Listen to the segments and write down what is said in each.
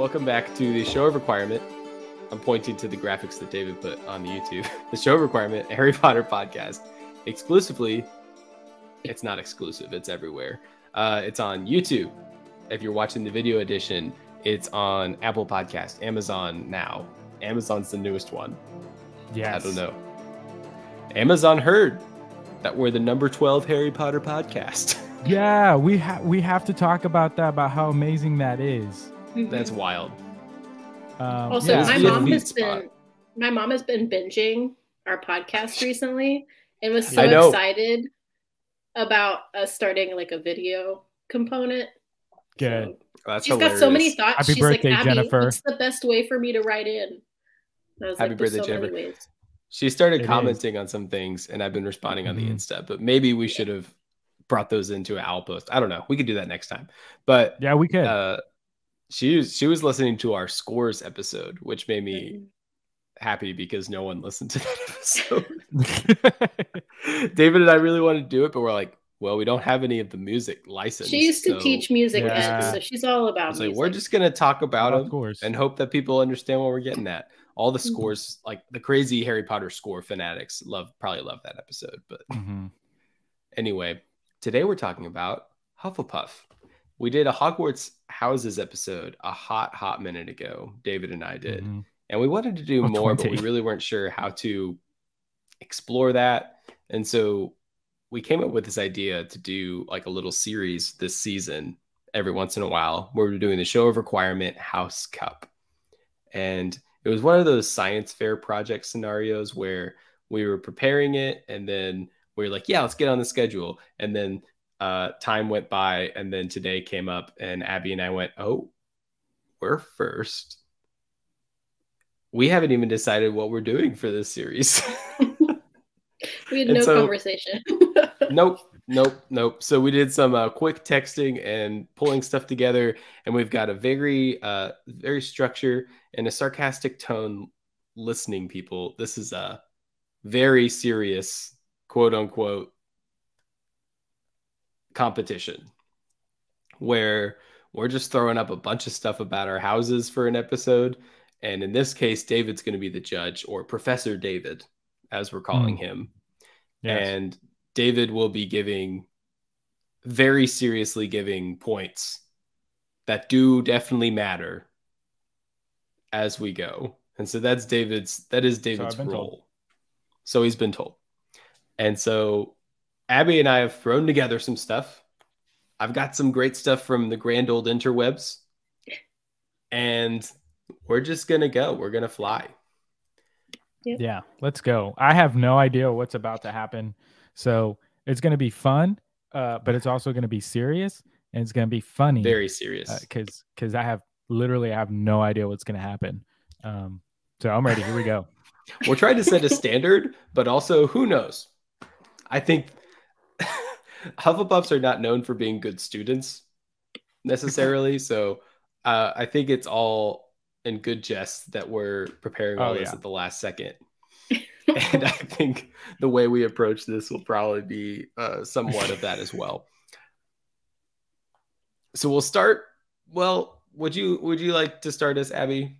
welcome back to the show of requirement. I'm pointing to the graphics that David put on the YouTube. The show of requirement, Harry Potter podcast, exclusively. It's not exclusive; it's everywhere. Uh, it's on YouTube. If you're watching the video edition, it's on Apple Podcast, Amazon now. Amazon's the newest one. Yeah, I don't know. Amazon heard that we're the number 12 Harry Potter podcast. Yeah, we have we have to talk about that about how amazing that is. That's wild. Um, Also, yeah. my mom has spot. been my mom has been binging our podcast recently and was so excited about us starting like a video component. good. So, That's she's got so many thoughts. Happy She's birthday, like, Abby, Jennifer." what's the best way for me to write in? I was Happy like, birthday, so many Jennifer. ways. She started It commenting on some things, and I've been responding on the Mhm. Insta. But maybe we should have brought those into an owl post. I don't know. We could do that next time. But Yeah, we could. uh, she was she was listening to our scores episode, which made me happy because no one listened to that episode. David and I really wanted to do it, but we're like, well, we don't have any of the music license. She used to so teach music Yeah. ed, so she's all about was like, music. we're just gonna talk about Of them course. and hope that people understand what we're getting at. All the Mhm. scores, like the crazy Harry Potter score fanatics, love probably love that episode. But Mhm. anyway, today we're talking about Hufflepuff. We did a Hogwarts houses episode a hot, hot minute ago. David and I did, Mhm. and we wanted to do Oh, more, but we really weren't sure how to explore that. And so we came up with this idea to do like a little series this season every once in a while where we're doing the show of requirement house cup. And it was one of those science fair project scenarios where we were preparing it and then we were like, yeah, let's get on the schedule. And then uh, time went by and then today came up and Abby and I went, oh, we're first. We haven't even decided what we're doing for this series. we had no so- conversation. nope nope nope so we did some uh, quick texting and pulling stuff together and we've got a very uh very structure and a sarcastic tone listening people this is a very serious quote unquote competition where we're just throwing up a bunch of stuff about our houses for an episode and in this case david's going to be the judge or professor david as we're calling hmm. him Yes. and David will be giving very seriously giving points that do definitely matter as we go. And so that's David's that is David's been role. told. So he's been told. And so Abby and I have thrown together some stuff. I've got some great stuff from the grand old interwebs. And we're just going to go. We're going to fly. Yeah, let's go. I have no idea what's about to happen. So it's going to be fun, uh, but it's also going to be serious and it's going to be funny. Very serious. Because because I have literally I have no idea what's going to happen. Um, so I'm ready. Here we go. We're trying to set a standard, but also who knows? I think Hufflepuffs are not known for being good students necessarily. so uh, I think it's all in good jest that we're preparing all Oh, this yeah. at the last second. and I think the way we approach this will probably be uh, somewhat of that as well. So we'll start. Well, would you would you like to start us, Abby?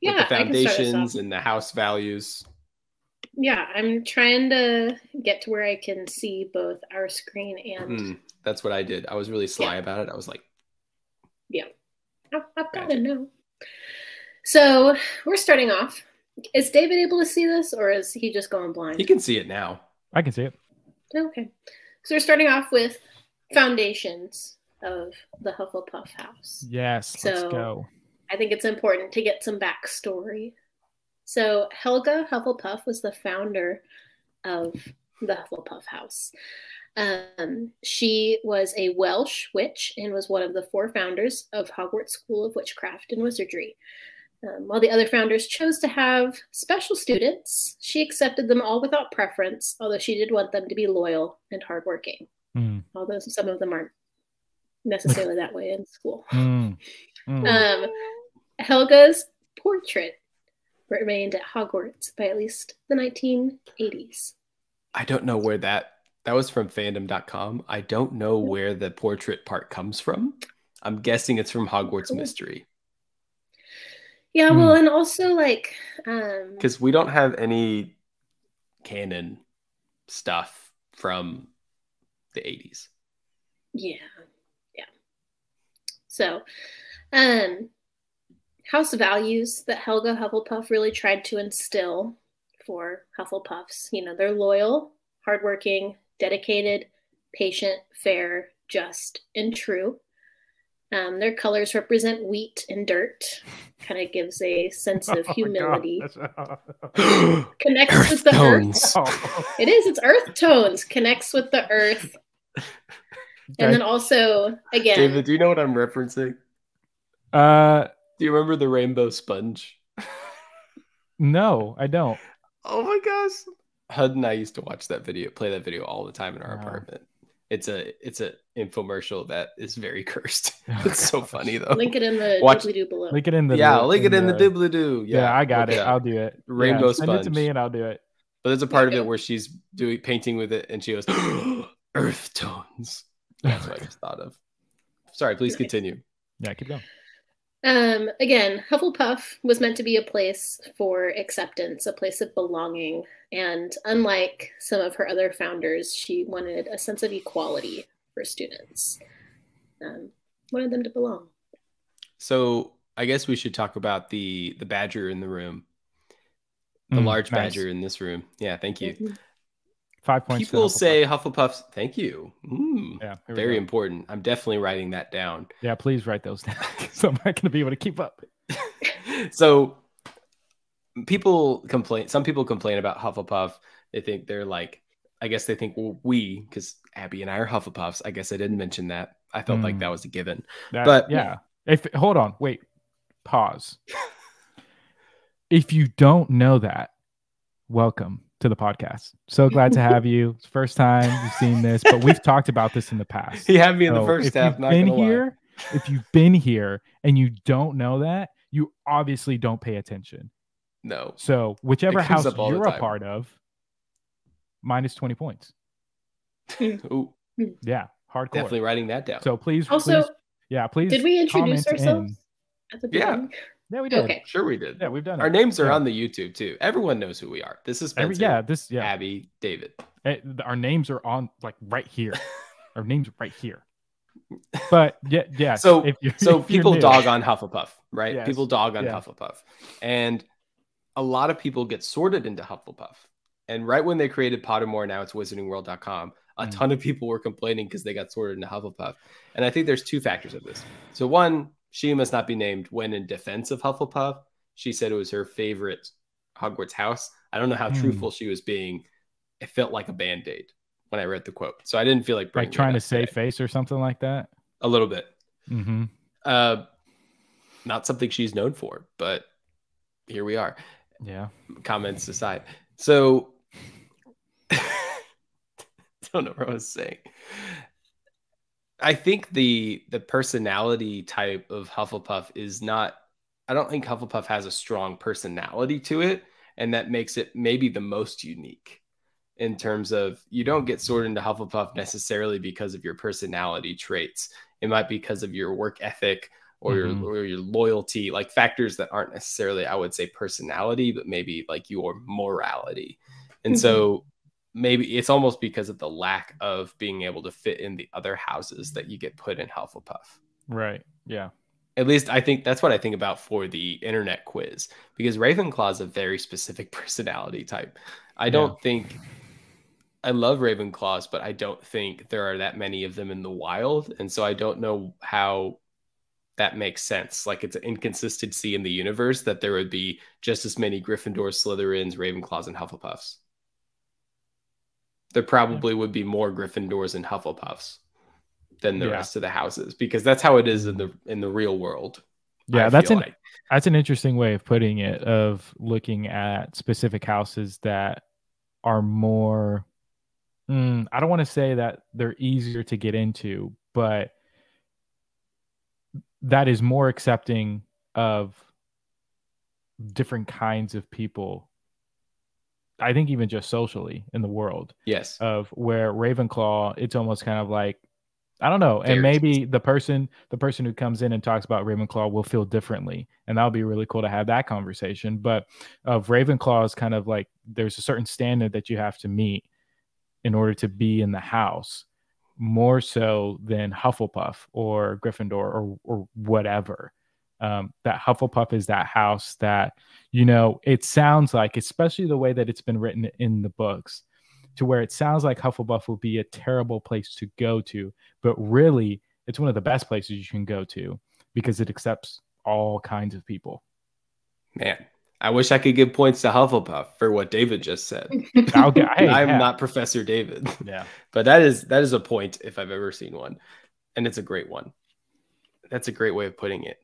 yeah, with the I can start us foundations off. and the house values. Yeah, I'm trying to get to where I can see both our screen and Hmm, that's what I did. I was really sly Yeah. about it. I was like, I've, I've got to know. So we're starting off. Is David able to see this, or is he just going blind? he can see it now. I can see it. Okay. So we're starting off with foundations of the Hufflepuff house. Yes, let's So- go. I think it's important to get some backstory. So Helga Hufflepuff was the founder of the Hufflepuff house. Um, she was a Welsh witch and was one of the four founders of Hogwarts School of Witchcraft and Wizardry. Um, while the other founders chose to have special students, she accepted them all without preference, although she did want them to be loyal and hardworking, Mm, although some of them aren't necessarily that way in school. mm, mm. Um, Helga's portrait remained at Hogwarts by at least the 1980s. I don't know where that that was from fandom.com. I don't know where the portrait part comes from. I'm guessing it's from Hogwarts cool. Mystery. Yeah, well, hmm. and also like um because we don't have any canon stuff from the 80s. Yeah. Yeah. So, um house values that Helga Hufflepuff really tried to instill for Hufflepuffs. You know, they're loyal, hardworking, dedicated, patient, fair, just, and true. Um, their colors represent wheat and dirt. Kind of gives a sense of oh humility. Connects earth with the tones. earth. It is. It's earth tones. Connects with the earth. And then also, again, David, do you know what I'm referencing? Uh, do you remember the rainbow sponge? no, I don't. Oh my gosh. Hud and I used to watch that video, play that video all the time in our wow. apartment. It's a it's a infomercial that is very cursed. Oh it's so funny though. Link it in the Watch, doobly below. Link it in the yeah. Link it in the, the doobly doo. Yeah. yeah, I got okay. it. I'll do it. Rainbow yeah, sponge. Send it to me and I'll do it. But there's a part of it where she's doing painting with it and she goes earth tones. That's what I just thought of. Sorry, please continue. Yeah, keep going. Um, again, Hufflepuff was meant to be a place for acceptance, a place of belonging. And unlike some of her other founders, she wanted a sense of equality for students, um, wanted them to belong. So I guess we should talk about the the badger in the room, the mm, large nice. badger in this room. Yeah, thank you. Mm-hmm. Five points. People say Hufflepuffs. Thank you. Mm, yeah, very go. important. I'm definitely writing that down. Yeah, please write those down. so I'm not going to be able to keep up. so people complain. Some people complain about Hufflepuff. They think they're like. I guess they think well, we, because Abby and I are Hufflepuffs. I guess I didn't mention that. I felt mm. like that was a given. That, but yeah, if hold on, wait, pause. if you don't know that, welcome to the podcast. So glad to have you. It's first time you've seen this, but we've talked about this in the past. He had me in so the first half. You've been here, if you've been here and you don't know that, you obviously don't pay attention. No. So whichever house you're a part of, minus 20 points. Ooh. Yeah, hardcore. Definitely writing that down. So please, also, please, yeah, please. Did we introduce ourselves? At the beginning? Yeah. Yeah, we did. Okay. Sure, we did. Yeah, we've done it. Our it. names are yeah. on the YouTube too. Everyone knows who we are. This is Spencer, Every, yeah, this yeah. Abby, David. It, eh, our names are on like right here. our names right here. But yeah, yeah. So so people dog on Hufflepuff, right? Yes. People dog on yeah. Hufflepuff, and a lot of people get sorted into Hufflepuff. And right when they created Pottermore, now it's WizardingWorld.com. A mm. ton of people were complaining because they got sorted into Hufflepuff. And I think there's two factors of this. So one, she must not be named when in defense of Hufflepuff. She said it was her favorite Hogwarts house. I don't know how mm. truthful she was being. It felt like a band aid when I read the quote. So I didn't feel like like trying to save face or something like that. A little bit. Mm-hmm. Uh, not something she's known for, but here we are. Yeah. Comments aside. So I don't know what I was saying. I think the the personality type of Hufflepuff is not I don't think Hufflepuff has a strong personality to it and that makes it maybe the most unique in terms of you don't get sorted into Hufflepuff necessarily because of your personality traits. It might be because of your work ethic or mm-hmm. your or your loyalty, like factors that aren't necessarily I would say personality, but maybe like your morality. And mm-hmm. so maybe it's almost because of the lack of being able to fit in the other houses that you get put in Hufflepuff. Right. Yeah. At least I think that's what I think about for the internet quiz because Ravenclaw is a very specific personality type. I don't yeah. think I love Ravenclaws, but I don't think there are that many of them in the wild. And so I don't know how that makes sense. Like it's an inconsistency in the universe that there would be just as many Gryffindors, Slytherins, Ravenclaws, and Hufflepuffs there probably would be more Gryffindors and Hufflepuffs than the yeah. rest of the houses because that's how it is in the in the real world. Yeah, I that's an like. that's an interesting way of putting it of looking at specific houses that are more mm, I don't want to say that they're easier to get into, but that is more accepting of different kinds of people I think even just socially in the world. Yes. Of where Ravenclaw, it's almost kind of like I don't know. And maybe the person the person who comes in and talks about Ravenclaw will feel differently. And that would be really cool to have that conversation. But of Ravenclaw is kind of like there's a certain standard that you have to meet in order to be in the house, more so than Hufflepuff or Gryffindor or or whatever. Um, that Hufflepuff is that house that, you know, it sounds like, especially the way that it's been written in the books, to where it sounds like Hufflepuff would be a terrible place to go to, but really it's one of the best places you can go to because it accepts all kinds of people. Man, I wish I could give points to Hufflepuff for what David just said. I'll get, hey, I'm yeah. not Professor David, Yeah. but that is that is a point if I've ever seen one, and it's a great one. That's a great way of putting it.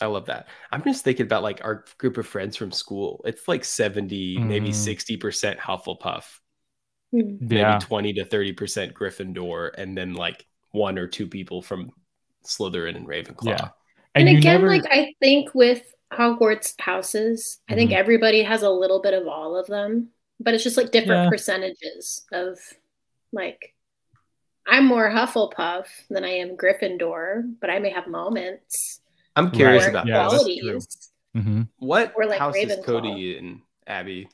I love that. I'm just thinking about like our group of friends from school. It's like 70, maybe Mhm. 60% Hufflepuff, Hmm. maybe 20 to 30% Gryffindor, and then like one or two people from Slytherin and Ravenclaw. Yeah. And, you again, never- like I think with Hogwarts houses, I think Mhm. everybody has a little bit of all of them, but it's just like different Yeah. percentages of like I'm more Hufflepuff than I am Gryffindor, but I may have moments I'm curious Right. about Yeah, this. that's qualities. Mhm. What Or like house is Cody in, Abby?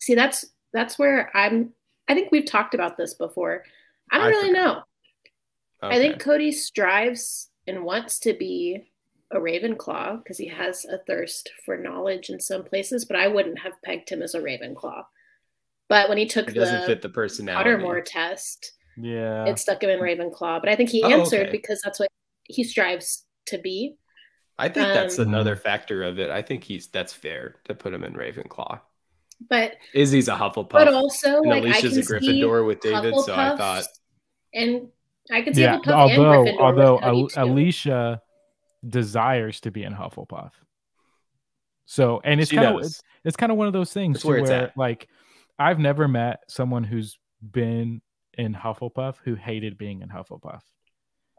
See, that's that's where I'm. I think we've talked about this before. I don't I really forgot. know. I think Cody strives and wants to be a Ravenclaw because he has a thirst for knowledge in some places, but I wouldn't have pegged him as a Ravenclaw. But when he took It doesn't the fit the personality. Pottermore test, Yeah. it stuck him in Ravenclaw. But I think he Oh, answered okay. because that's what he strives to be. I think that's Um, another factor of it. I think he's that's fair to put him in Ravenclaw. But Izzy's a Hufflepuff. but also and like I Alicia's can a Gryffindor with see David, so I thought and I could see yeah. Hufflepuff Although and Gryffindor although with Al- Alicia desires to be in Hufflepuff. So and it's kind of does. it's kind of one of those things That's where where, it's at. like I've never met someone who's been in Hufflepuff who hated being in Hufflepuff.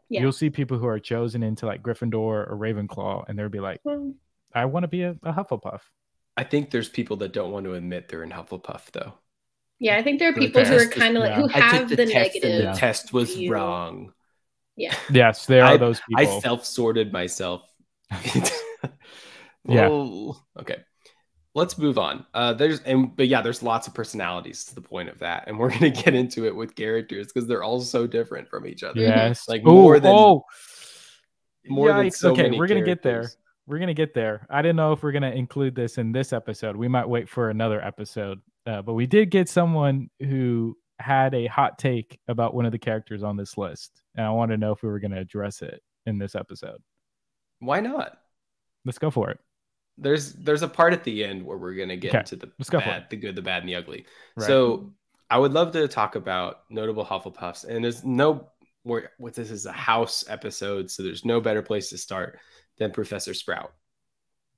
Yeah. You'll see people who are chosen into like Gryffindor or Ravenclaw, and they'll be like, Well, "I want to be a, a Hufflepuff." I think there's people that don't want to admit they're in Hufflepuff though. yeah, I think there are the people who are kind of like yeah. who I have took the, the, test negative. and the test was view. wrong. Yeah. Yes, there are I- those people. I self-sorted myself. Yeah. Well, okay. Let's move on. Uh there's and but yeah, there's lots of personalities to the point of that. And we're gonna get into it with characters because they're all so different from each other. yes, Like Ooh, more than oh, more than so okay, we're gonna get there. We're gonna get there. I didn't know if we're gonna include this in this episode. We might wait for another episode, uh, but we did get someone who had a hot take about one of the characters on this list, and I want to know if we were gonna address it in this episode. Why not? Let's go for it. There's there's a part at the end where we're gonna get Okay, into the let's go bad, the good, the bad, and the ugly. Right. So I would love to talk about notable Hufflepuffs, and there's no where what this is a house episode, so there's no better place to start than Professor Sprout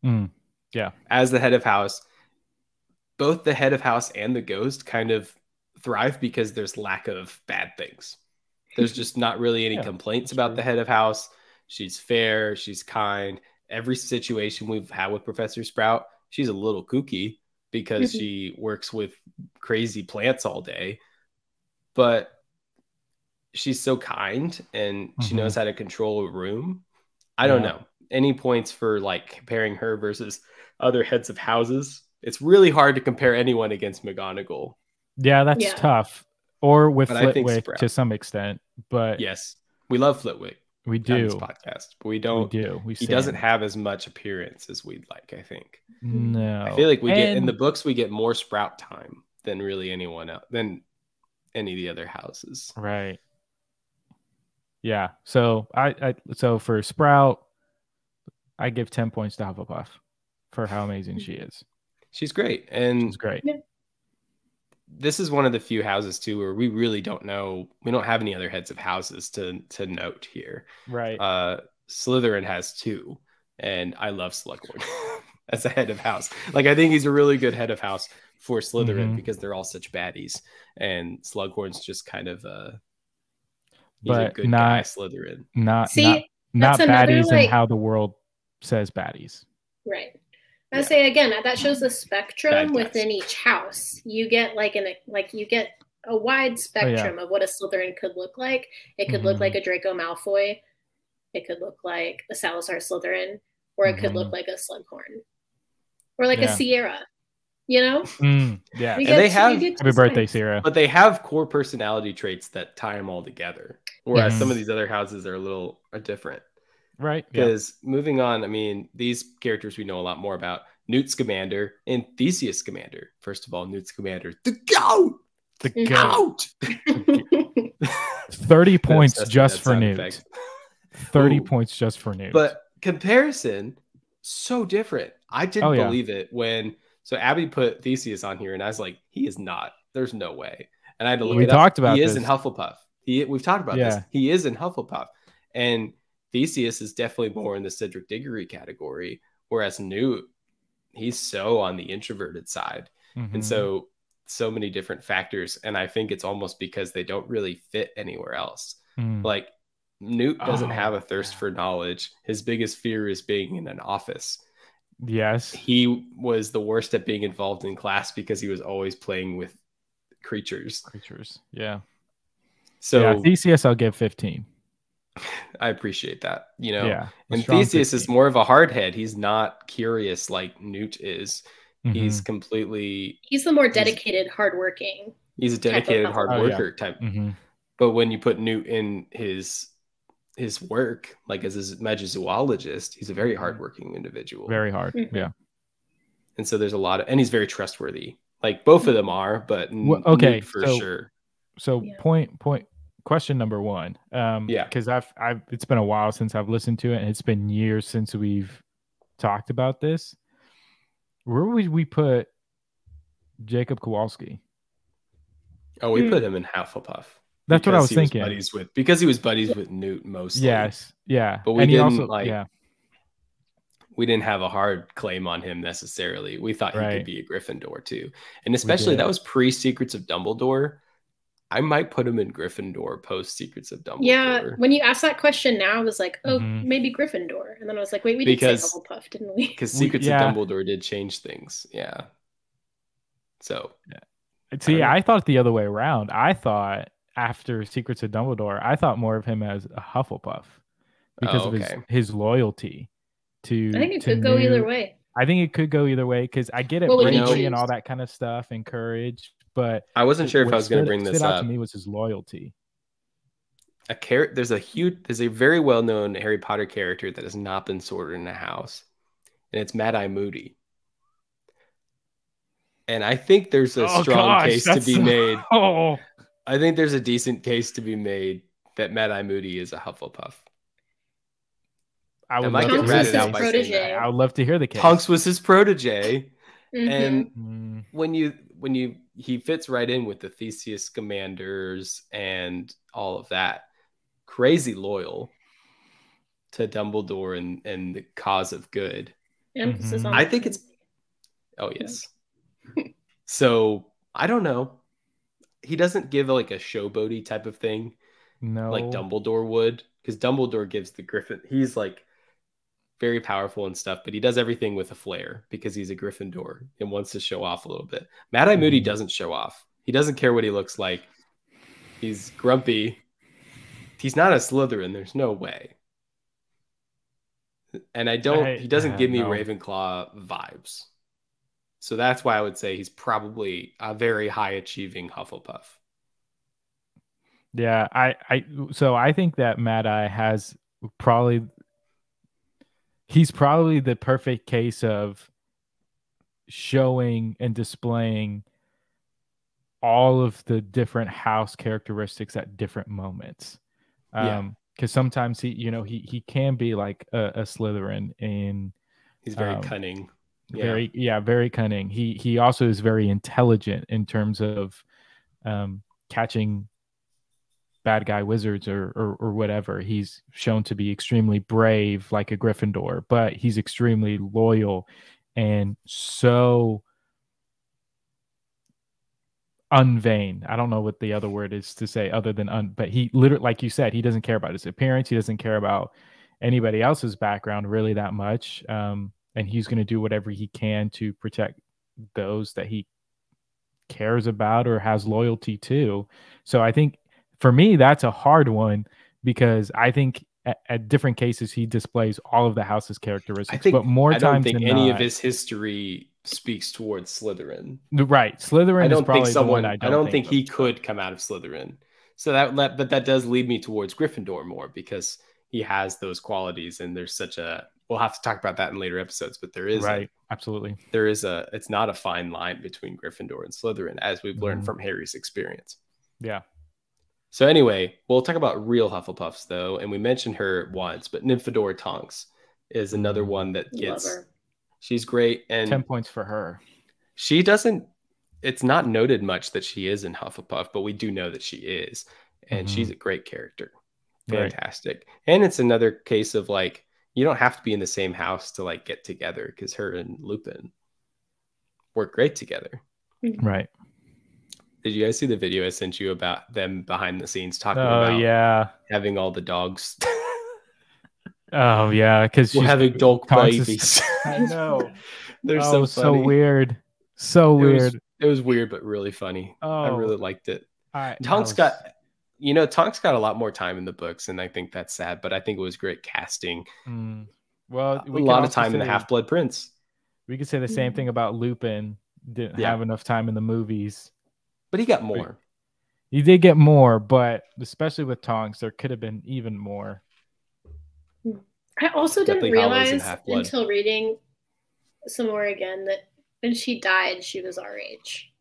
Mm, as the head of house. Both the head of house and the ghost kind of thrive because there's lack of bad things. There's just not really any Yeah, complaints about true. the head of house. She's fair, she's kind. Every situation we've had with Professor Sprout, she's a little kooky because Mhm. she works with crazy plants all day. But she's so kind and she Mhm. knows how to control a room. I don't Yeah. know. Any points for like comparing her versus other heads of houses? It's really hard to compare anyone against McGonagall. yeah, that's Yeah. tough. Or with But I think Flitwick Sprout. to some extent, but Yes, we love Flitwick we on do. this podcast, but we We don't. do. We he doesn't stand. have as much appearance as we'd like. I think. Hmm. No, I feel like we get in the books we get more Sprout time than really anyone else than any of the other houses. Right. Yeah. So I, I so for Sprout, I give ten points to Hufflepuff for how amazing she is. She's great, and She's great. This is one of the few houses too where we really don't know. We don't have any other heads of houses to to note here. Right. Uh, Slytherin has two, and I love Slughorn as a head of house. Like I think he's a really good head of house for Slytherin Mhm. because they're all such baddies, and Slughorn's just kind of uh, he's a But good guy, not- Slytherin. not See, not, not that's another, baddies like- and how the world says baddies. Right. I Yeah. say again, that shows the Bad spectrum guys. within each house. You get like an like you get a wide spectrum of what a Slytherin could look like. It could look Mhm. like a Draco Malfoy. It could look like a Salazar Slytherin, or it could Mhm. look like a Slughorn, or like Yeah. a Sierra. You know, Mm, yeah. You And they to- have- you get to Happy birthday. Sierra. but they have core personality traits that tie them all together. Whereas Mhm. some of these other houses are a little are different. Right. Yeah. Because moving on, I mean, these characters we know a lot more about. Newt Scamander and Theseus Scamander. First of all, Newt Scamander, the goat, The goat. goat. 30 points Obsessed with just that for Newt. effect. 30 Ooh. points just for Newt. But comparison, so different. I didn't Oh, yeah. believe it when so Abby put Theseus on here, and I was like, he is not. There's no way. And I had to look We it up. talked about He is in Hufflepuff. He we've talked about this. He is in Hufflepuff, and Theseus is definitely more in the Cedric Diggory category, whereas Newt, he's so on the introverted side, Mhm. and so so many different factors. And I think it's almost because they don't really fit anywhere else. Mm. Like Newt doesn't Oh, have a thirst yeah. for knowledge. His biggest fear is being in an office. yes. He was the worst at being involved in class because he was always playing with creatures. Creatures. Yeah. So yeah. Theseus, I'll give 15. I appreciate that. You know, yeah. and strong Theseus is more of a hardhead. He's not curious like Newt is. Mhm. He's completely He's the more dedicated, hardworking. he's a dedicated hard Oh, yeah. worker type. Mhm. But when you put Newt in his his work, like as a magizoologist, he's a very hardworking individual. very hard. Mhm. Yeah. and so there's a lot of and he's very trustworthy like both of them are but Well, okay, Newt for so- sure So Yeah. point point question number one. Um Yeah. because I've I've it's been a while since I've listened to it and it's been years since we've talked about this. Where would we put Jacob Kowalski? oh we Hmm. put him in hufflepuff That's what I because was he thinking. buddies with because he was buddies with newt mostly Yes. Yeah. But we and he didn't, also like, yeah. we didn't have a hard claim on him necessarily we thought he could be a gryffindor too and especially that was pre secrets of dumbledore i might put him in gryffindor post secrets of dumbledore Yeah, when you asked that question now, I was like, oh, Mhm. maybe Gryffindor. And then I was like, wait, we Because- did say Hufflepuff, didn't we? because We- secrets yeah. of dumbledore did change things yeah so See, don't. I thought the other way around. I thought after Secrets of Dumbledore, I thought more of him as a Hufflepuff because Oh, of his, his loyalty to. I think it to could go either way. I think it could go either way because I get it, What bravery and all that kind of stuff and courage, but i wasn't sure if i was going to bring this up to me was his loyalty. a char- there's a huge there's a very well known Harry Potter character that has not been sorted in a house, and it's Mad Eye Moody. And I think there's a Oh, strong gosh, case to be made. Oh, I think there's a decent case to be made that Mad Eye Moody is a Hufflepuff. I would might love get to hear the out case. protege. I would love to hear the case. Tonks was his protege, Mhm. and Mm, when you when you he fits right in with the Theseus Scamanders and all of that. Crazy loyal to Dumbledore and and the cause of good. Emphasis Mhm. on I think it's Oh yes. so I don't know. He doesn't give like a showboaty type of thing no, like Dumbledore would, because Dumbledore gives the Griffin. He's like very powerful and stuff, but he does everything with a flair because he's a Gryffindor and wants to show off a little bit. Mad Eye Moody Mhm. doesn't show off. He doesn't care what he looks like. He's grumpy. He's not a Slytherin. There's no way. And I don't. I- he doesn't uh, give me no. Ravenclaw vibes. So that's why I would say he's probably a very high achieving Hufflepuff. Yeah, I, I, so I think that Mad Eye has probably, he's probably the perfect case of showing and displaying all of the different house characteristics at different moments. Yeah. Um, because sometimes he, you know, he he can be like a, a Slytherin in He's very Um, cunning. Yeah. very yeah very cunning he he also is very intelligent in terms of um catching bad guy wizards or, or or whatever. He's shown to be extremely brave like a gryffindor but he's extremely loyal and so unvain. I don't know what the other word is to say other than un but he literally like you said he doesn't care about his appearance. He doesn't care about anybody else's background really that much. Um and he's going to do whatever he can to protect those that he cares about or has loyalty to. So I think for me, that's a hard one because I think at, at different cases he displays all of the house's characteristics. I think, but more I don't times think than any not, of his history speaks towards Slytherin. right. Slytherin I is don't probably think someone. I I don't, don't, think, he could come out of Slytherin. So that, that, but that does lead me towards Gryffindor more because he has those qualities, and there's such a. We'll have to talk about that in later episodes, but there is a- right. Absolutely. there is a. It's not a fine line between Gryffindor and Slytherin, as we've learned Mhm. from Harry's experience. Yeah. So anyway, we'll talk about real Hufflepuffs though, and we mentioned her once, but Nymphadora Tonks is another Mm. one that gets. She's great, and 10 points for her. she doesn't. It's not noted much that she is in Hufflepuff, but we do know that she is, and Mhm. she's a great character, Right. fantastic. And it's another case of like you don't have to be in the same house to like get together because her and Lupin work great together. Right. Did you guys see the video I sent you about them behind the scenes talking Oh, about yeah. having all the dogs? Oh, yeah. Because We're having dog Tonks babies. I know. They're oh, so so weird. So It was- weird. It was weird, but really funny. Oh, I really liked it. I, Tonks I was- got, you know, Tonks got a lot more time in the books, and I think that's sad. But I think it was great casting. Mm. Well, a we could lot of time in the Half Blood Prince, We could say the same thing about Lupin. Didn't Yeah. have enough time in the movies. But he got more. He did get more, but especially with Tonks, there could have been even more. I also didn't Deathly realize until reading some more again that when she died, she was our age.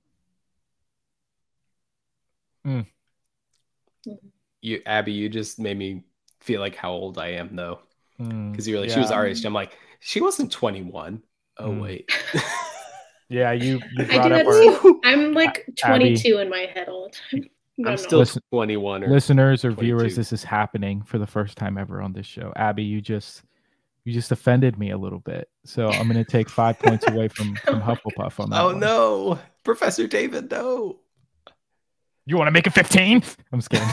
You, Abby, you just made me feel like how old I am, though, Mm, because you're like she was yeah. our age. I'm like, she wasn't 21. Oh Mm. wait. Yeah, you you I do up that our too. I'm like Abby. 22 in my head all the time. I I'm still know. Listen- 21 or listeners or 22. viewers. This is happening for the first time ever on this show. Abby, you just you just offended me a little bit, so I'm going to take five points away from from oh Hufflepuff on that. Oh one. no, Professor David, no. You want to make it 15? I'm just kidding.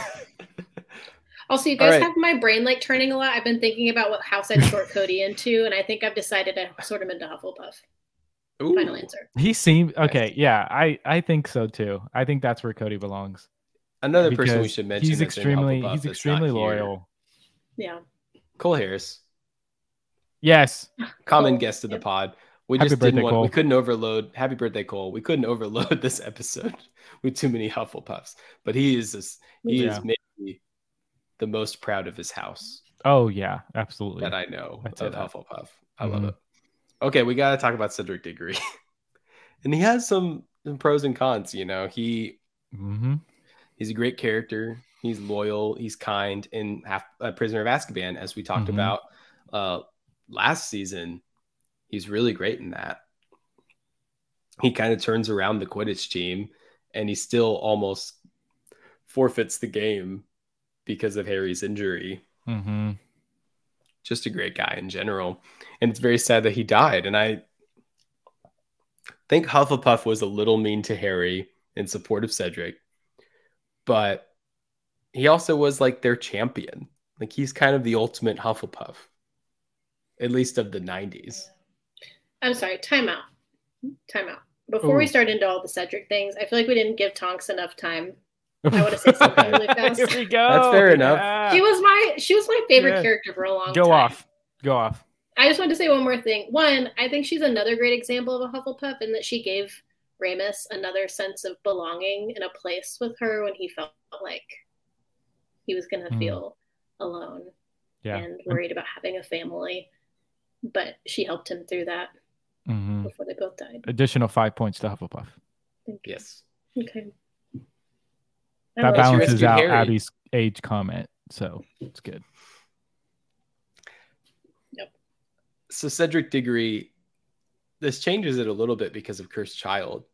Also, you guys right. have my brain like turning a lot. I've been thinking about what house I'd sort Cody into, and I think I've decided to sort him into Hufflepuff. Ooh. Final answer. he seemed okay. Yeah, I I think so too. I think that's where Cody belongs. Another person we should mention. He's extremely Hufflepuff he's extremely not here. loyal. Yeah. Cole Harris, Yes. common Cole, guest of the yep. pod. We Happy just didn't birthday, want. We couldn't overload. Happy birthday, Cole. We couldn't overload this episode with too many Hufflepuffs. But he is. This, he Yeah. is maybe the most proud of his house Oh yeah, absolutely. that I know I'd of that. Hufflepuff. I love Mhm. it. Okay, we got to talk about Cedric Diggory, and he has some, some pros and cons. You know, he hmm He's a great character. He's loyal. He's kind. In half, uh, Prisoner of Azkaban, as we talked Mhm. about uh, last season, he's really great in that. He kind of turns around the Quidditch team, and he still almost forfeits the game because of Harry's injury. hmm Just a great guy in general, and it's very sad that he died. And I think Hufflepuff was a little mean to Harry in support of Cedric, but he also was like their champion. Like he's kind of the ultimate Hufflepuff, at least of the 90s. I'm sorry. Time out. Time out. Before we start into all the Cedric things, I feel like we didn't give Tonks enough time. I wanna say something really fast. Here we go. That's fair enough. Yeah. She was my she was my favorite Yeah. character for a long Go time. Go off. Go off. I just wanted to say one more thing. One, I think she's another great example of a Hufflepuff in that she gave Remus another sense of belonging in a place with her when he felt like he was going to Mm. feel alone Yeah. and worried about having a family. But she helped him through that Mhm. before they both died. Additional five points to Hufflepuff. Thank you. Yes. Okay. I That love- balances out Harry. Abby's age comment, so it's good. Yep. So Cedric Diggory, this changes it a little bit because of Cursed Child,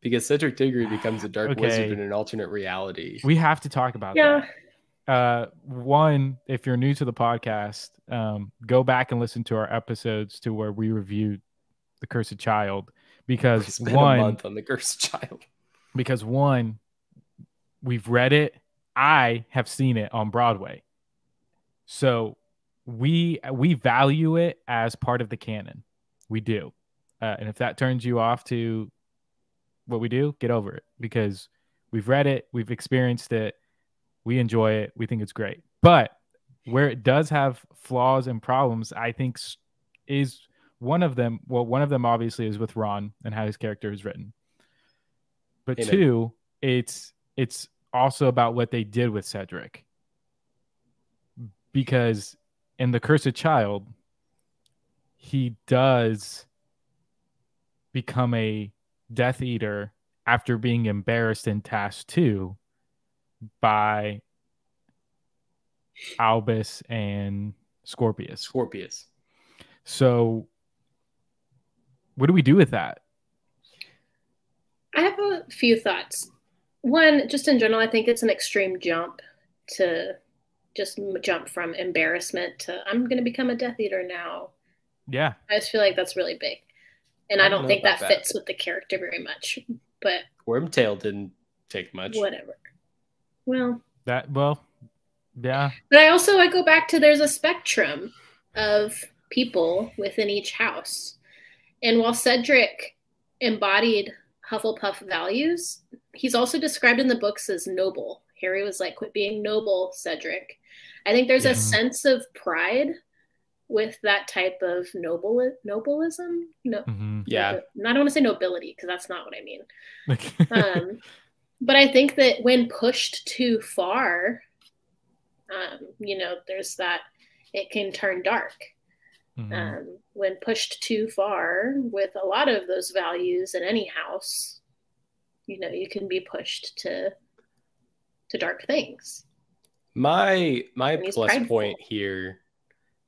because Cedric Diggory becomes a dark Okay. wizard in an alternate reality. We have to talk about Yeah. that. Uh, one, if you're new to the podcast, um, go back and listen to our episodes to where we reviewed the Cursed Child We because spent a one, month on the Cursed Child. because one, we've read it. I have seen it on Broadway, so we we value it as part of the canon. We do, uh, and if that turns you off to what we do, get over it because we've read it, we've experienced it, we enjoy it, we think it's great. But where it does have flaws and problems, I think is one of them. Well, one of them obviously is with Ron and how his character is written. But Amen. two, it's it's also about what they did with Cedric. Because in the Cursed Child, he does become a Death Eater after being embarrassed in Task 2 by Albus and Scorpius. Scorpius. So, what do we do with that? I have a few thoughts. One, just in general, I think it's an extreme jump to just jump from embarrassment to I'm going to become a Death Eater now. Yeah. I just feel like that's really big. And I don't, I don't think that, that fits with the character very much. But Wormtail didn't take much. Whatever. Well, that well, yeah. But I also I go back to there's a spectrum of people within each house. And while Cedric embodied Hufflepuff values, he's also described in the books as noble. Harry was like, quit being noble, Cedric. I think there's yeah. a sense of pride with that type of noble nobilism. No, mm-hmm. yeah. I don't want to say nobility because that's not what I mean. um, but I think that when pushed too far, um, you know, there's that it can turn dark. Mm-hmm. Um, when pushed too far with a lot of those values in any house, you know, you can be pushed to to dark things. My my plus prideful. point here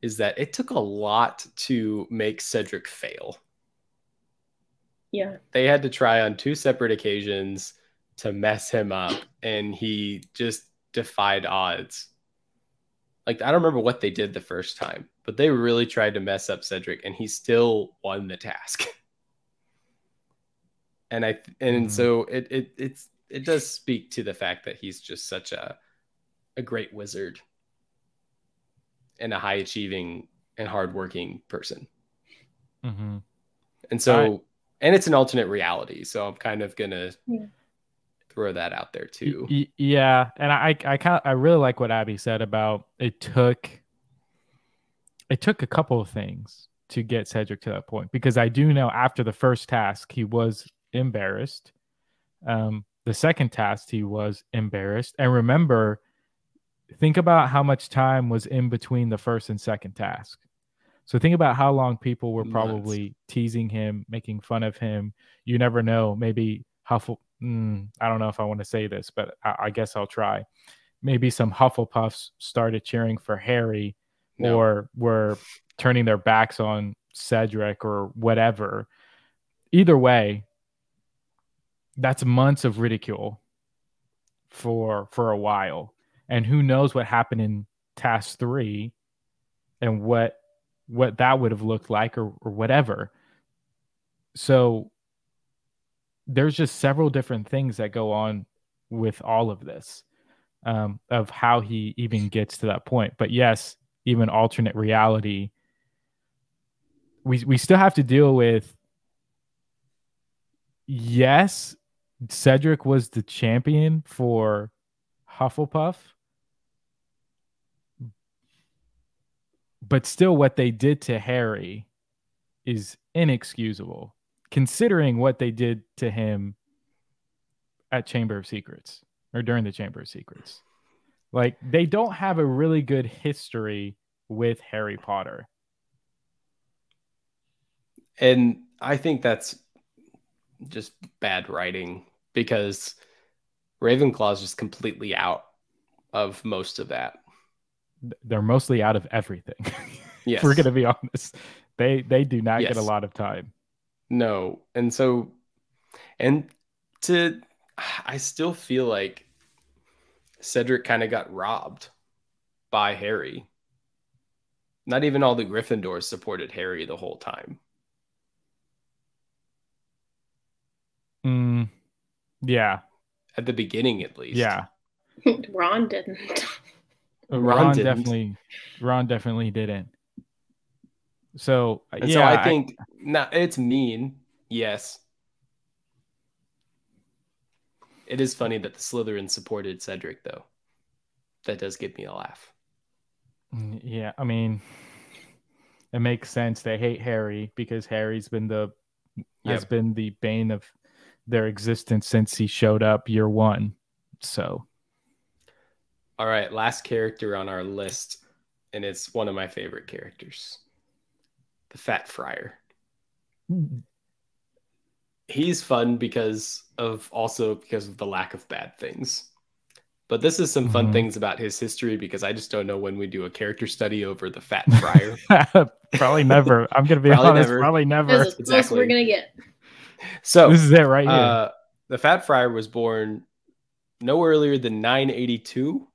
is that it took a lot to make Cedric fail. Yeah. They had to try on two separate occasions to mess him up and he just defied odds. Like I don't remember what they did the first time, but they really tried to mess up Cedric and he still won the task. and I and mm. so it it it's it does speak to the fact that he's just such a a great wizard and a high achieving and hardworking person. Mm-hmm. And so, and it's an alternate reality. So I'm kind of gonna yeah. throw that out there too. Y- yeah, and I I kind of I really like what Abby said about it took it took a couple of things to get Cedric to that point because I do know after the first task he was embarrassed. Um, the second task he was embarrassed, and remember think about how much time was in between the first and second task. So think about how long people were probably Months. teasing him, making fun of him. You never know. Maybe Huffle. Mm, I don't know if I want to say this, but I, I, guess I'll try. Maybe some Hufflepuffs started cheering for Harry, no. or were turning their backs on Cedric, or whatever. Either way, that's months of ridicule for for a while. And who knows what happened in task three and what what that would have looked like or, or whatever. So there's just several different things that go on with all of this um, of how he even gets to that point. But yes even alternate reality we we still have to deal with yes cedric was the champion for hufflepuff but still what they did to Harry is inexcusable considering what they did to him at Chamber of Secrets or during the Chamber of Secrets. Like they don't have a really good history with Harry Potter. And I think that's just bad writing because Ravenclaw is just completely out of most of that they're mostly out of everything. Yes. We're going to be honest. They they do not yes. get a lot of time. No. And so and to I still feel like Cedric kind of got robbed by Harry. Not even all the Gryffindors supported Harry the whole time. Mm, yeah. At the beginning, at least. Yeah. Ron didn't. Ron, Ron definitely, Ron definitely didn't. So and yeah, so I think I, now it's mean, yes, It is funny that the Slytherin supported Cedric, though. That does give me a laugh. Mm, Yeah, I mean, it makes sense. They hate Harry because Harry's been the has been the bane of their existence since he showed up year one. So All right, last character on our list, and it's one of my favorite characters the Fat Friar. He's fun because of also because of the lack of bad things. But this is some fun Mhm. things about his history because I just don't know when we do a character study over the Fat Friar. probably never. I'm gonna be Probably honest. never. Probably never. This is as close we're gonna get. So This is it right here. Uh, the Fat Friar was born no earlier than 982,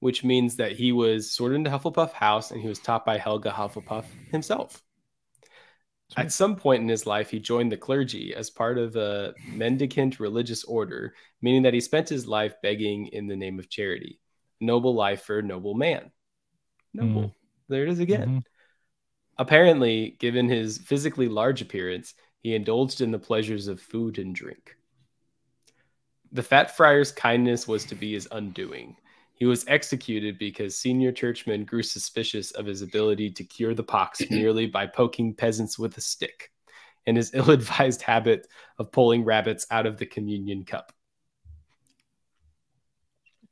which means that he was sorted into Hufflepuff House and he was taught by Helga Hufflepuff himself. At some point in his life, he joined the clergy as part of a mendicant religious order, meaning that he spent his life begging in the name of charity. Noble life for a noble man. Noble. Mm. There it is again. Mhm. Apparently, given his physically large appearance, he indulged in the pleasures of food and drink. The Fat Friar's kindness was to be his undoing. He was executed because senior churchmen grew suspicious of his ability to cure the pox merely by poking peasants with a stick, and his ill advised habit of pulling rabbits out of the communion cup.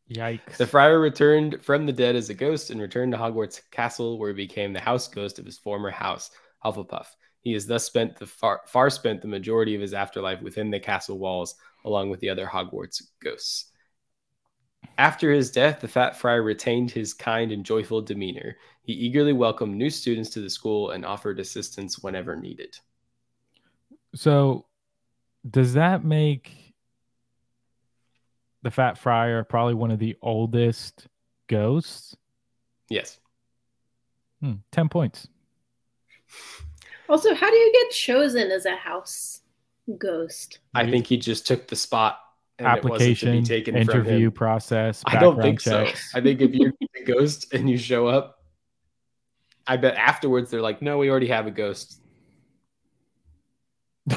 Yikes. The friar returned from the dead as a ghost and returned to Hogwarts Castle, where he became the house ghost of his former house, Hufflepuff. He has thus spent the far, far spent the majority of his afterlife within the castle walls, along with the other Hogwarts ghosts. After his death, the fat friar retained his kind and joyful demeanor. He eagerly welcomed new students to the school and offered assistance whenever needed. So, does that make the Fat Friar probably one of the oldest ghosts? Yes. Hmm, 10 points. Also, how do you get chosen as a house ghost? I think he just took the spot and it wasn't to Application, be taken interview him. process. I don't think checks. so. I think if you're a ghost and you show up, I bet afterwards they're like, "No, we already have a ghost."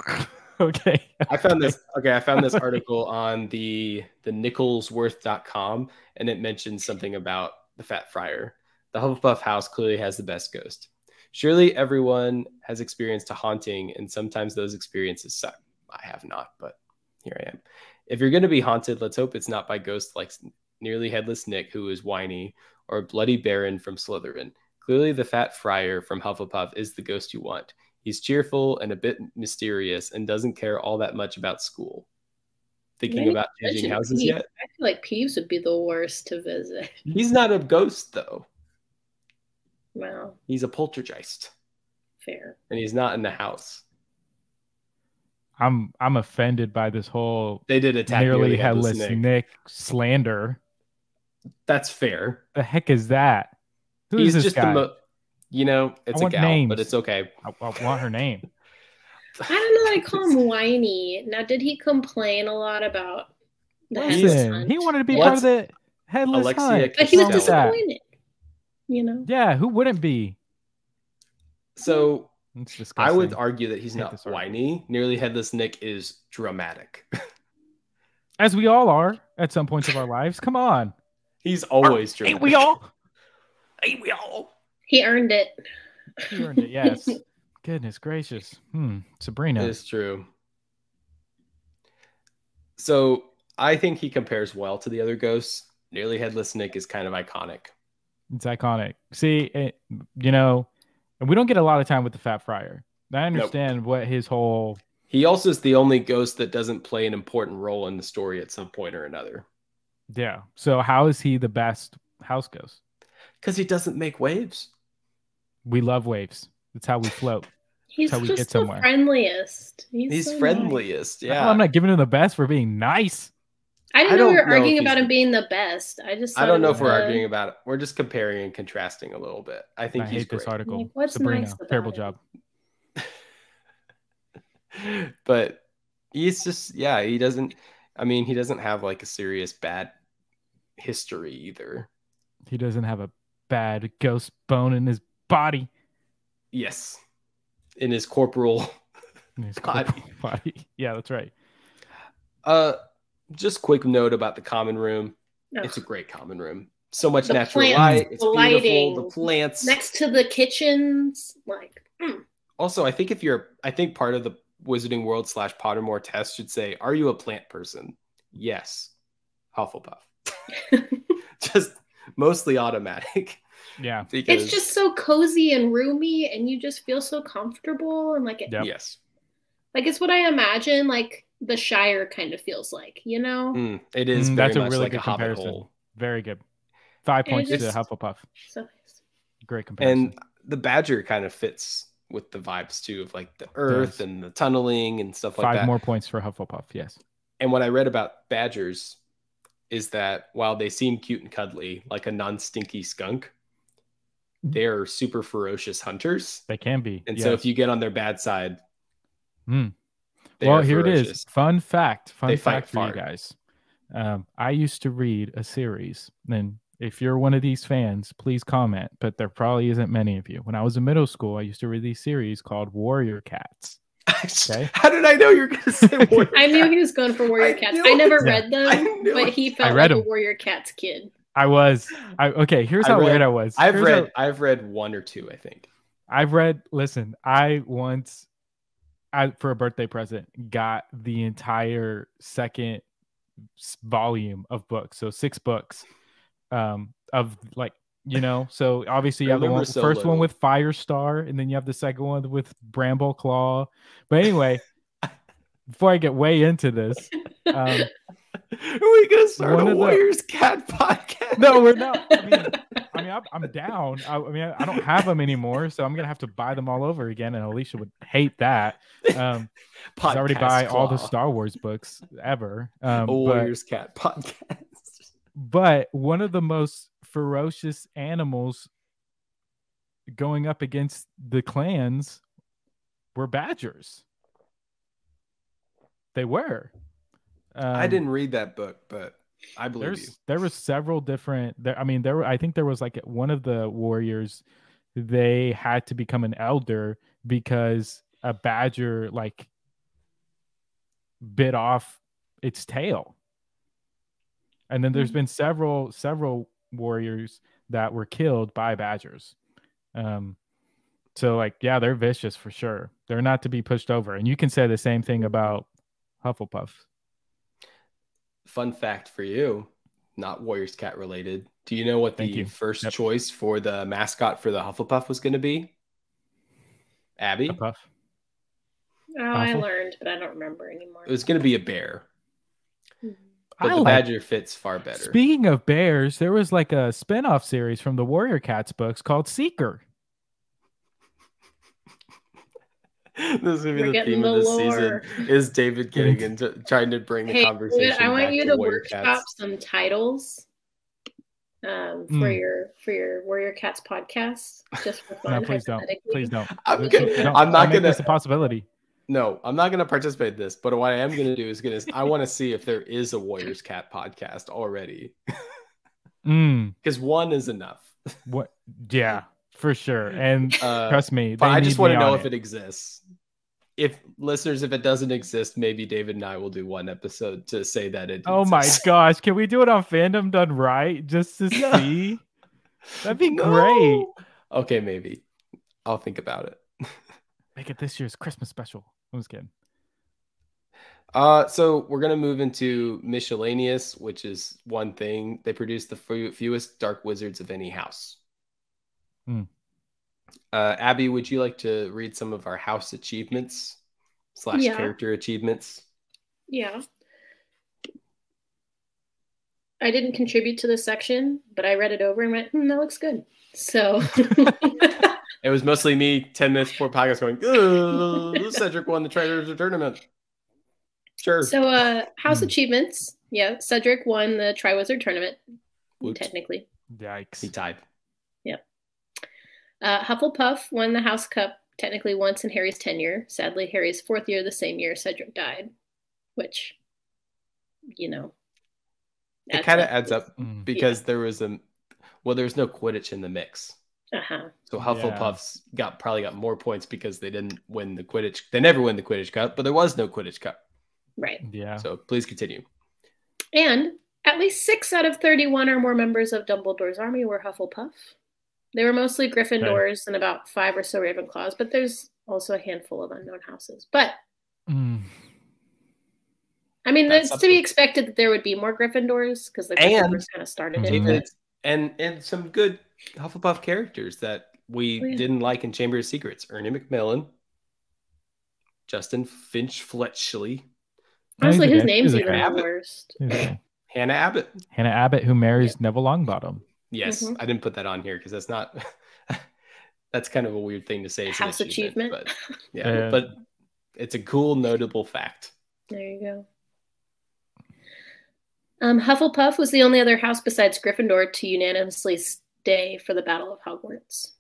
okay. I found this. Okay, I found this article on the the Nicholsworth.com, and it mentions something about the Fat Friar. The Hufflepuff house clearly has the best ghost. Surely everyone has experienced a haunting, and sometimes those experiences suck. I have not, but here I am. If you're going to be haunted, let's hope it's not by ghosts like nearly headless Nick, who is whiny, or Bloody Baron from Slytherin. Clearly, the Fat Friar from Hufflepuff is the ghost you want. He's cheerful and a bit mysterious and doesn't care all that much about school. Thinking Maybe about changing houses Peeves. yet? I feel like Peeves would be the worst to visit. He's not a ghost, though. Well, He's a poltergeist, fair. and he's not in the house. I'm I'm offended by this whole They did attack nearly nearly headless headless Nick. Nick. slander. That's fair. The heck is that? Who is he's this just guy? the mo- you know, it's a want gal, names. but it's okay. I, I want her name. I don't know I call him whiny. Now, did he complain a lot about the He's- Listen, he wanted to be part of the headless Alexia hunt. but he was disappointed. You know, Yeah, who wouldn't be? So It's I would argue that he's not whiny. Nearly headless Nick is dramatic. as we all are at some points of our lives. Come on, he's always ain't dramatic. we all? Ain't we all? he earned it. You earned it. Yes. Goodness gracious. Hmm. Sabrina. It's true. So I think he compares well to the other ghosts. Nearly headless Nick is kind of iconic. It's iconic. See, it, you know, and we don't get a lot of time with the Fat Friar. I understand what his whole. He also is the only ghost that doesn't play an important role in the story at some point or another. Yeah. So how is he the best house ghost? Because he doesn't make waves. We love waves. That's how we float. He's how we get just the friendliest. He's, He's so friendliest. Well, Yeah. I'm not giving him the best for being nice. I didn't I know we don't were know arguing about him being the best. I just I don't know if we're a- arguing about it. We're just comparing and contrasting a little bit. I think I he's hate this great. article. Like, what's Sabrina, nice about terrible it? job. but he's just yeah, he doesn't I mean, he doesn't have like a serious bad history either. He doesn't have a bad ghost bone in his body. Yes. In his corporal In his Body. corporal body. Yeah, that's right. uh just quick note about the common room. Ugh. It's a great common room. So much The natural plants, light. It's the beautiful. lighting. The plants. next to the kitchens. Like, mm. Also, I think if you're, I think part of the Wizarding World slash Pottermore test should say, "Are you a plant person?" Yes, Hufflepuff. just mostly automatic Yeah. because it's just so cozy and roomy, and you just feel so comfortable and like it, Yep. yes, like it's what I imagine like the Shire kind of feels like, you know. Mm, it is Mm, very that's a really like good a comparison. hole. Very good. Five And points to just- Hufflepuff. So nice. Great comparison. and the badger kind of fits with the vibes too of like the earth Does. and the tunneling and stuff like Five that. more points for Hufflepuff. Yes. And what I read about badgers is that while they seem cute and cuddly, like a non-stinky skunk, they're super ferocious hunters. They can be. And so if you get on their bad side, Hmm. They well, are here it is. Fun fact. Fun They fact for you guys. Um, I used to read a series. And if you're one of these fans, please comment. But there probably isn't many of you. When I was in middle school, I used to read these series called Warrior Cats. Okay. How did I know you were going to say warrior I knew he was going for Warrior I Cats. I never it. read them, but he felt read like a. Warrior Cats kid. I was. I okay. Here's I how read- weird I was. I've Here's read how- I've read one or two, I think. I've read. Listen, I once, I for a birthday present, got the entire second volume of books, so six books, um, of like you know. So obviously you have the one, so first one with Firestar, and then you have the second one with Bramble Claw. But anyway, before I get way into this, um, Are we going to start One a of the- Warriors Cat podcast? no, we're not. I mean, I mean, I'm, I'm down. I, I mean, I, I don't have them anymore, so I'm gonna have to buy them all over again. And Alicia would hate that. Um, 'cause I already Podcast buy all the Star Wars books ever. Um, a but, Warriors Cat podcast. but one of the most ferocious animals going up against the clans were badgers. They were. I Um, didn't read that book, but I believe you. there was several different there i mean there were i think there was like one of the warriors they had to become an elder because a badger like bit off its tail. And then there's Hmm. been several several warriors that were killed by badgers. Um so like yeah they're vicious for sure. They're not to be pushed over. And you can say the same thing about hufflepuff Fun fact for you, not Warriors Cat related. Do you know what Thank the you. first Yep. choice for the mascot for the Hufflepuff was going to be? Abby. Hufflepuff. Oh, I learned, but I don't remember anymore. It was going to be a bear, Mhm. but I the like badger fits far better. Speaking of bears, there was like a spin-off series from the Warrior Cats books called Seeker. this is going to We're be the theme the of this lore. season. Is David getting into trying to bring the Hey, conversation? David, I want you to to workshop Cats? some titles um, for Mm. your for your Warrior Cats podcast, just for fun. No, please don't. Please don't. I'm Don't- gonna- don't- I'm not don't gonna- this a possibility. No, I'm not going to participate in this. But what I am going to do is going to I want to see if there is a Warriors Cat podcast already, Mm, because one is enough. what? Yeah, for sure. And Uh, trust me, but I just want to know if it exists. If listeners, if it doesn't exist, maybe David and I will do one episode to say that it. Oh my gosh, can we do it on fandom done right just to No. see? That'd be No. great. Okay, maybe I'll think about it. Make it this year's Christmas special. I'm just kidding. Uh, so we're gonna move into miscellaneous, which is one thing. They produce the few, fewest dark wizards of any house. Hmm. Uh, Abby, would you like to read some of our house achievements slash Yeah. character achievements? Yeah. I didn't contribute to this section, but I read it over and went, hmm, that looks good. So It was mostly me ten minutes before podcast going, Cedric won the Triwizard tournament. Sure. so uh house Hmm. achievements. Yeah, Cedric won the Triwizard tournament, Whoops. technically. Yikes. he tied. Uh, Hufflepuff won the House Cup technically once in Harry's tenure. Sadly, Harry's fourth year, the same year Cedric died, which, you know, It kind of adds up Mm. because there was a well, there's no Quidditch in the mix. Uh huh. So Yeah. Hufflepuffs got probably got more points because they didn't win the Quidditch. They never win the Quidditch Cup, but there was no Quidditch Cup. Right. Yeah. So please continue. And at least six out of 31 or more members of Dumbledore's army were Hufflepuff. They were mostly Gryffindors and about five or so Ravenclaws, but there's also a handful of unknown houses. But Mm. I mean, That's it's to be expected that there would be more Gryffindors because the And- Gryffindors kind of started Mhm. it. David, but- it's- and and some good Hufflepuff characters that we Oh, yeah. didn't like in Chamber of Secrets. Ernie Macmillan, Justin Finch Fletchley, Honestly, his okay. name's He's even the worst. He's. Hannah Abbott. Hannah Abbott, who marries Neville Longbottom. Yes, Mhm. I didn't put that on here because that's not. that's kind of a weird thing to say. House achievement. but yeah, Yeah. but it's a cool, notable fact. There you go. Um, Hufflepuff was the only other house besides Gryffindor to unanimously stay for the Battle of Hogwarts.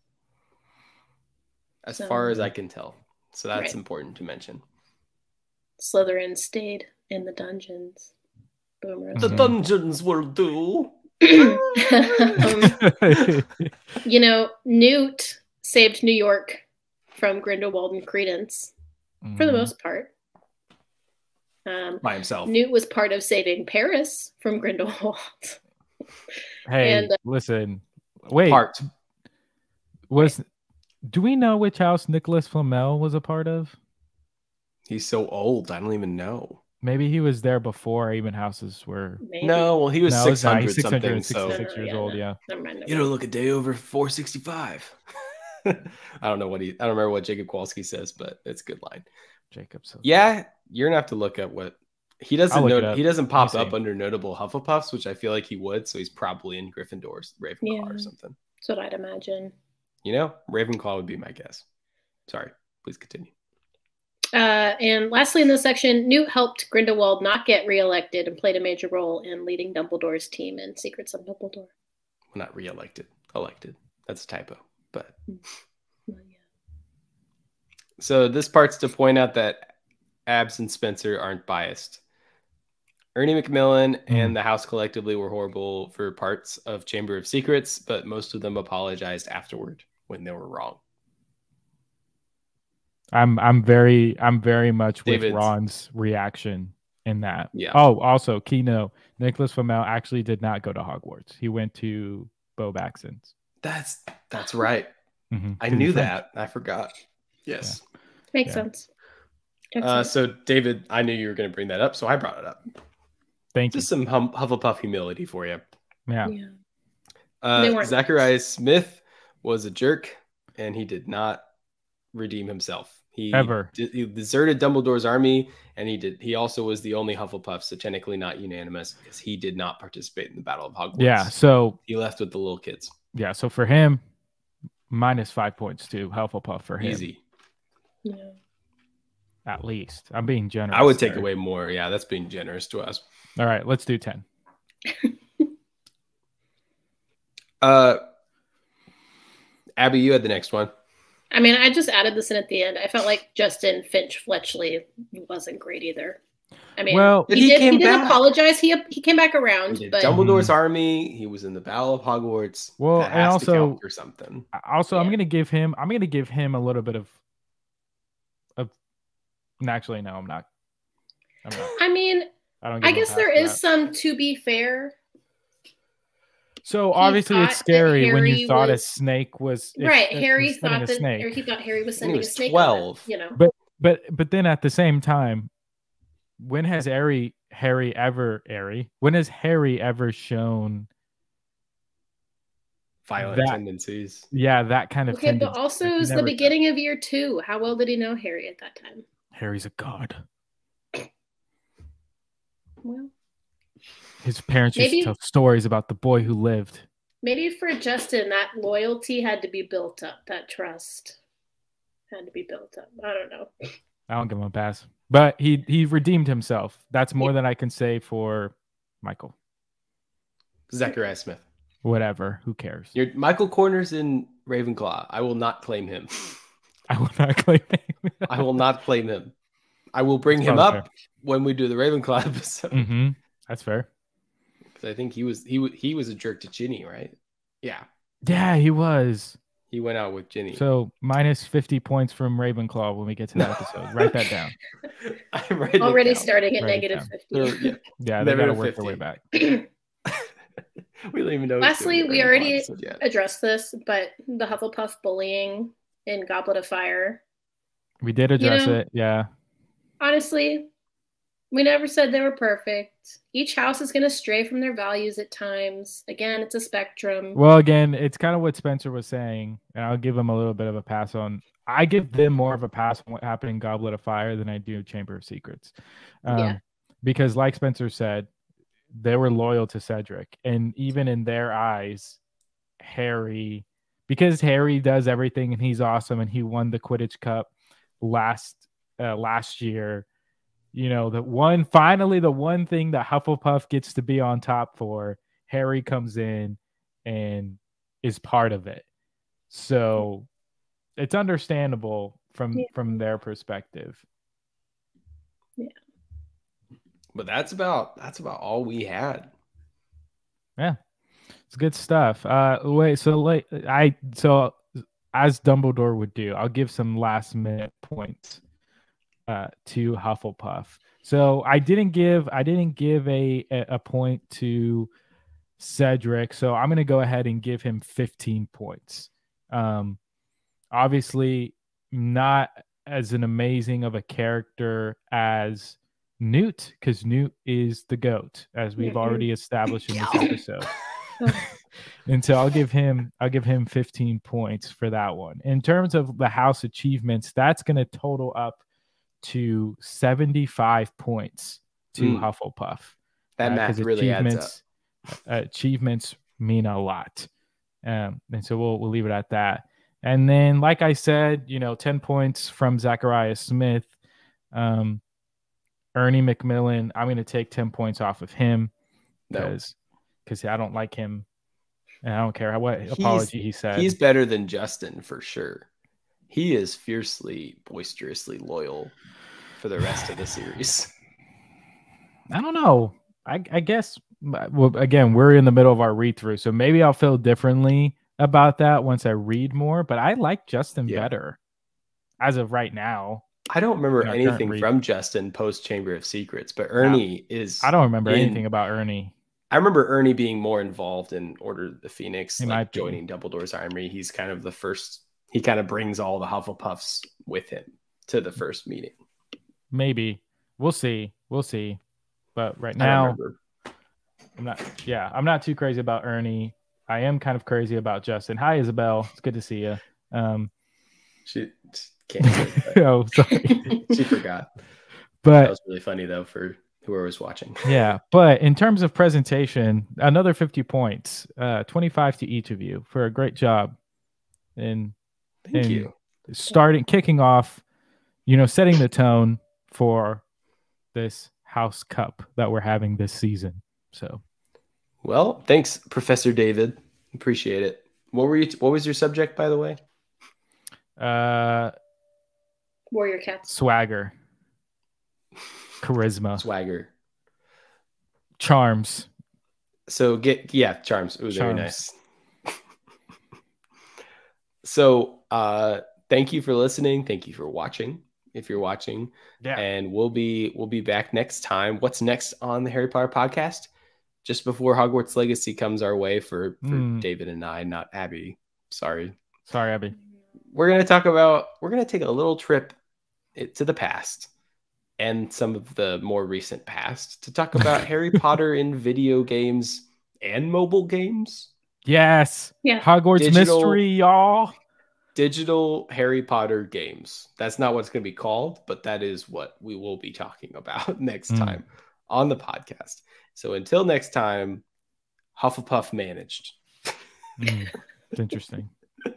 As So- far as I can tell, so that's Right. important to mention. Slytherin stayed in the dungeons. Boomer. The The Mhm. dungeons will do. Um, you know, Newt saved New York from Grindelwald and Credence for the Mm. most part. Um, by himself. Newt was part of saving Paris from Grindelwald. Hey, and, uh, listen. Wait, Part. was do we know which house Nicholas Flamel was a part of? He's so old. I don't even know. Maybe he was there before even houses were. Maybe. No, well, he was no, six it's He's something. So 666 years yeah, old. no. Yeah. Never mind. never you don't look a day over four sixty five. I don't know what he. I don't remember what Jacob Kowalski says, but it's a good line. Jacob. So Yeah, you're gonna have to look at what he doesn't I'll look it know. He doesn't pop up under notable Hufflepuffs, which I feel like he would. So he's probably in Gryffindor's Ravenclaw Yeah. or something. That's what I'd imagine. You know, Ravenclaw would be my guess. Sorry, please continue. Uh, and lastly, in this section, Newt helped Grindelwald not get reelected and played a major role in leading Dumbledore's team in Secrets of Dumbledore. Well, not re-elected, elected. That's a typo. But Well, yeah. so this part's to point out that Abs and Spencer aren't biased. Ernie Macmillan and the House collectively were horrible for parts of Chamber of Secrets, but most of them apologized afterward when they were wrong. I'm I'm very I'm very much with Ron's reaction in that. Yeah. Oh, also Kino Nicholas Flamel actually did not go to Hogwarts. He went to Bo Beauxbatons. That's that's right. Mhm. I 'Cause knew that. I forgot. Yes. Makes Yeah. sense. Uh, so David, I knew you were going to bring that up, so I brought it up. Thank you. Just some hum- Hufflepuff humility for you. Yeah. yeah. Uh, They weren't- Zacharias Smith was a jerk, and he did not redeem himself. He Ever. de- he deserted Dumbledore's army, and he did. He also was the only Hufflepuff, so technically not unanimous because he did not participate in the Battle of Hogwarts. Yeah. So he left with the little kids. yeah. So for him, minus five points to Hufflepuff for him Easy. Yeah. at least. I'm being generous. I would take there. away more. Yeah, that's being generous to us. All right, let's do ten. Uh, Abby, you had the next one. I mean, I just added this in at the end. I felt like Justin Finch Fletchley wasn't great either. I mean, Well- he, He did. came He did back. apologize. He he came back around, He did but Dumbledore's army. He was in the Battle of Hogwarts. Well, That and has to also- count for something. Also, I'm gonna give him. I'm gonna give him a little bit of. Of. no, Actually, no, I'm not. I'm not. I mean, I don't. I guess pass there for is that. some to be fair. So obviously, it's scary when you Harry thought a snake was right. if Harry he's thought that, snake. or he thought Harry was he sending was a snake. 12. On them, you know. But but but then at the same time, when has Harry Harry ever Harry? When has Harry ever shown? Violent That- tendencies. Yeah, that kind of. Okay, but also Like, it was the never- beginning of year two. How well did he know Harry at that time? Harry's a god. Well, His parents used Maybe- to tell stories about the boy who lived. maybe for Justin, that loyalty had to be built up. That trust had to be built up. I don't know. I don't give him a pass, but he he redeemed himself. That's more than I can say for Michael. Zachariah Smith. Whatever, who cares? Your Michael Corner's in Ravenclaw. I will not claim him. I will not claim him. I will not claim him. I will bring That's him probably up when we do the Ravenclaw episode hmm That's fair. Because I think he was he wa- he was a jerk to Ginny, right? Yeah. Yeah, he was. He went out with Ginny. So minus 50 points from Ravenclaw when we get to that episode. Write that down. I'm Already down. starting at Write it negative down. 50. They're- yeah, Yeah, they Never gotta to work their way back. we don't even know. Lastly, we already- addressed this, but the Hufflepuff bullying in Goblet of Fire. We did address know- it. Yeah. Honestly, we never said they were perfect. Each house is going to stray from their values at times. Again, it's a spectrum. Well, again, it's kind of what Spencer was saying, and I'll give him a little bit of a pass on. I give them more of a pass on what happened in Goblet of Fire than I do Chamber of Secrets, um, Yeah. because, like Spencer said, they were loyal to Cedric, and even in their eyes, Harry, because Harry does everything and he's awesome, and he won the Quidditch Cup last uh, last year. You know, the one finally the one thing that Hufflepuff gets to be on top for, Harry comes in and is part of it. So it's understandable from Yeah. from their perspective. Yeah. But that's about that's about all we had. Yeah. It's good stuff. Uh wait, so like I so as Dumbledore would do, I'll give some last minute points uh to Hufflepuff. So I didn't give I didn't give a a, point to Cedric, so I'm going to go ahead and give him 15 points. Um obviously not as an amazing of a character as Newt cuz Newt is the goat as we've Mhm. already established in this episode. and so I'll give him I'll give him 15 points for that one. In terms of the house achievements, that's going to total up to 75 points to Mm. Hufflepuff. That uh, math really adds up. achievements uh, achievements mean a lot. Um, and so we'll we'll leave it at that. And then, like I said, you know, 10 points from Zachariah Smith. Um, Ernie Macmillan, I'm going to take 10 points off of him No, because because I don't like him, and I don't care how, what He's- apology he said. he's better than Justin for sure. He is fiercely, boisterously loyal for the rest of the series. I don't know. I, I guess well, again, we're in the middle of our read through, so maybe I'll feel differently about that once I read more. But I like Justin Yeah. better as of right now. I don't remember In our current anything from Justin post Chamber of Secrets, but Ernie is. I don't remember in- anything about Ernie. I remember Ernie being more involved in Order of the Phoenix, like joining Dumbledore's army. He's kind of the first. He kind of brings all the Hufflepuffs with him to the mm. first meeting. Maybe we'll see. We'll see. But right now. I'm not. Yeah, I'm not too crazy about Ernie. I am kind of crazy about Justin. Hi, Isabel. It's good to see you. Um, She can't. say oh, sorry. she forgot. But that was really funny though for whoever was watching. yeah, but in terms of presentation, another 50 points, uh, 25 to each of you for a great job And Thank And- you. starting, kicking off, you know, setting the tone for this House Cup that we're having this season. So Well, thanks, Professor David. Appreciate it. What were you? What was your subject, by the way? uh, Warrior Cats. swagger, charisma, Swagger. charms. So get yeah, charms. It was very nice. so uh thank you for listening. Thank you for watching. If you're watching, Yeah. and we'll be we'll be back next time. What's next on the Harry Potter podcast? Just before Hogwarts Legacy comes our way for for Hmm. David and I, not Abby. Sorry. Sorry, Abby. We're gonna talk about we're gonna take a little trip to the past and some of the more recent past to talk about Harry Potter in video games and mobile games. Yes. Yeah. Hogwarts Digital- mystery, y'all. Digital Harry Potter games. That's not what it's going to be called, but that is what we will be talking about next Mm. time on the podcast. So until next time, Hufflepuff managed. Mm, interesting.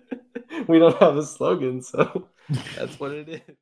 we don't have a slogan, so that's what it is.